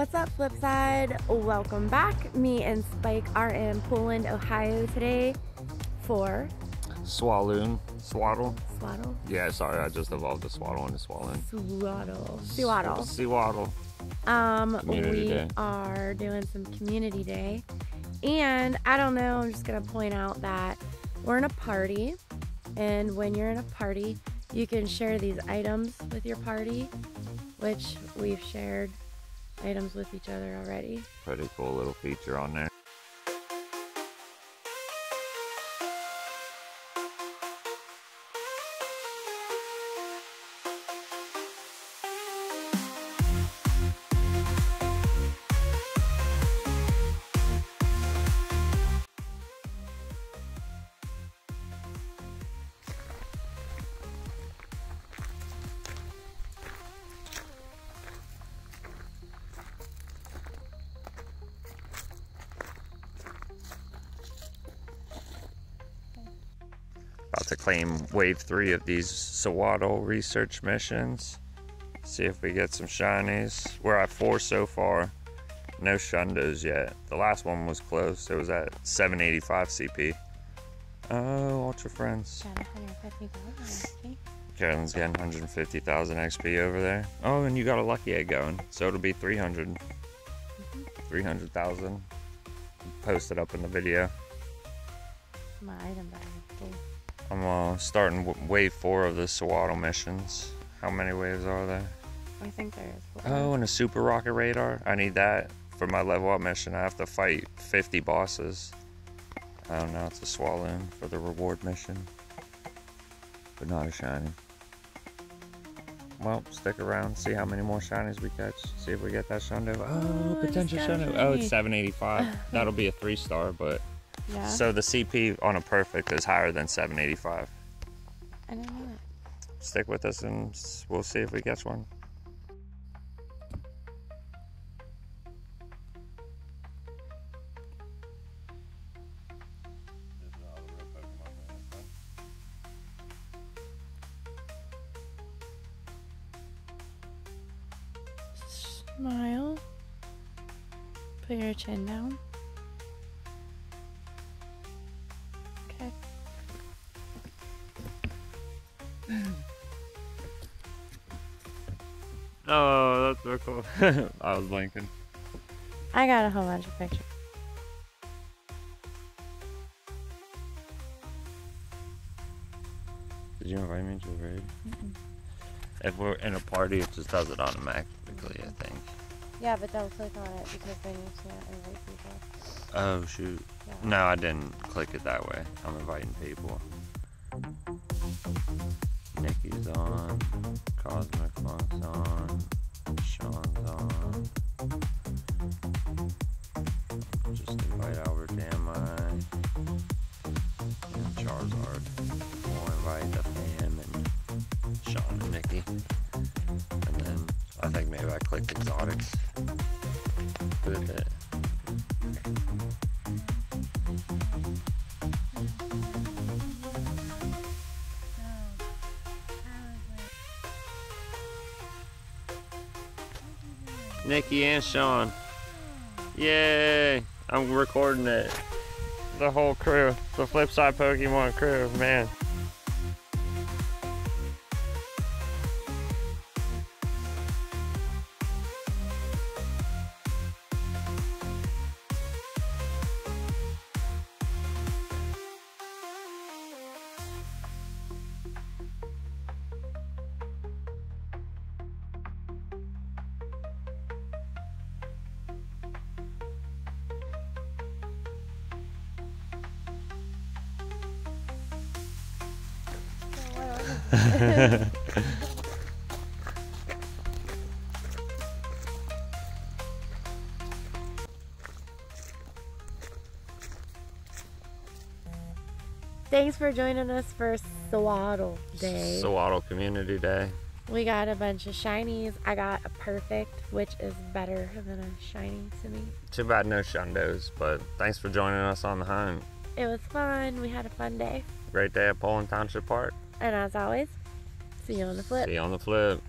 What's up, Flipside? Welcome back. Me and Spike are in Poland, Ohio today for Swadloon. Sewaddle. Sewaddle. Yeah, sorry, I just evolved the sewaddle into swadloon. Sewaddle. Sewaddle. Sewaddle. Um, Community we day. are doing some community day. And I don't know, I'm just going to point out that we're in a party. And when you're in a party, you can share these items with your party, which we've shared items with each other already. Pretty cool little feature on there. To claim wave three of these Sewaddle research missions. See if we get some shinies. We're at four so far. No shundos yet. The last one was close. It was at 785 CP. Oh, Ultra Friends. Carolyn's getting 150,000 XP over there. Oh, and you got a lucky egg going. So it'll be 300. Mm-hmm. 300,000. Post it up in the video. My item bag. I'm uh, starting w- wave four of the Sewaddle missions. How many waves are there? I think there is. four. Oh, and a super rocket radar. I need that for my level up mission. I have to fight 50 bosses. I don't know. It's a Swadloon for the reward mission, but not a shiny. Well, stick around, see how many more shinies we catch. See if we get that Shundo. Oh, Oh, potential got Shundo. Oh, it's 785. That'll be a three star, but yeah. so the CP on a perfect is higher than 785. I didn't know that. stick with us and we'll see if we catch one. Smile. Put your chin down. Oh, that's so cool. I was blinking. I got a whole bunch of pictures. Did you invite me to a raid? If we're in a party, it just does it automatically, I think. Yeah, but don't click on it because then you can't invite people. Oh, shoot. Yeah. No, I didn't click it that way. I'm inviting people. On. Cosmic Funk's on. Sean's on. Just invite Albert Damai. And Charizard. We'll invite the fam and Sean and Nikki. And then I think maybe I clicked exotics. With it. Nikki and Sean. Yay! I'm recording it. The whole crew. The Flipside Pokemon crew, man. Thanks for joining us for Sewaddle Day. Sewaddle Community Day. we got a bunch of shinies. I got a perfect, which is better than a shiny to me. Too bad no shundos, but thanks for joining us on the hunt. It was fun. We had a fun day. Great day at Poland Township Park. And as always, see you on the flip. See you on the flip.